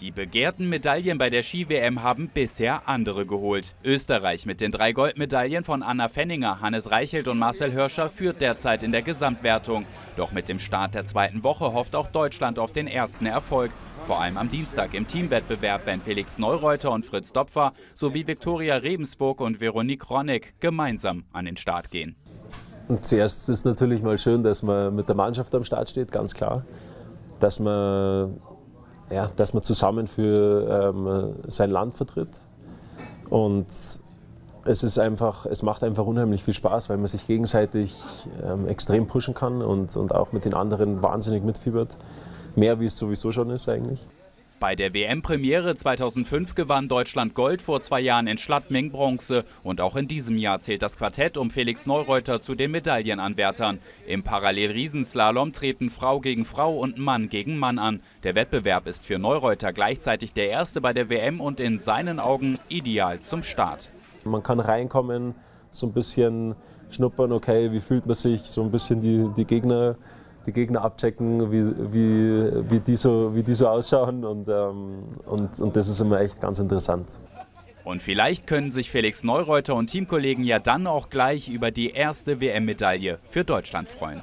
Die begehrten Medaillen bei der Ski-WM haben bisher andere geholt. Österreich mit den drei Goldmedaillen von Anna Fenninger, Hannes Reichelt und Marcel Hirscher führt derzeit in der Gesamtwertung. Doch mit dem Start der zweiten Woche hofft auch Deutschland auf den ersten Erfolg. Vor allem am Dienstag im Teamwettbewerb, wenn Felix Neureuter und Fritz Dopfer sowie Viktoria Rebensburg und Veronique Ronneck gemeinsam an den Start gehen. Und zuerst ist es natürlich mal schön, dass man mit der Mannschaft am Start steht, ganz klar. Dass man ja, dass man zusammen für ähm, sein Land vertritt. Und es ist einfach, es macht einfach unheimlich viel Spaß, weil man sich gegenseitig ähm, extrem pushen kann und, und auch mit den anderen wahnsinnig mitfiebert. Mehr wie es sowieso schon ist eigentlich. Bei der WM-Premiere 2005 gewann Deutschland Gold, vor zwei Jahren in Schladming Bronze. Und auch in diesem Jahr zählt das Quartett um Felix Neureuter zu den Medaillenanwärtern. Im Parallel-Riesenslalom treten Frau gegen Frau und Mann gegen Mann an. Der Wettbewerb ist für Neureuter gleichzeitig der erste bei der WM und in seinen Augen ideal zum Start. Man kann reinkommen, so ein bisschen schnuppern, okay, wie fühlt man sich, so ein bisschen die, die Gegner die Gegner abchecken, wie, wie, wie, die, so, wie die so ausschauen und, ähm, und, und das ist immer echt ganz interessant. Und vielleicht können sich Felix Neureuter und Teamkollegen ja dann auch gleich über die erste WM-Medaille für Deutschland freuen.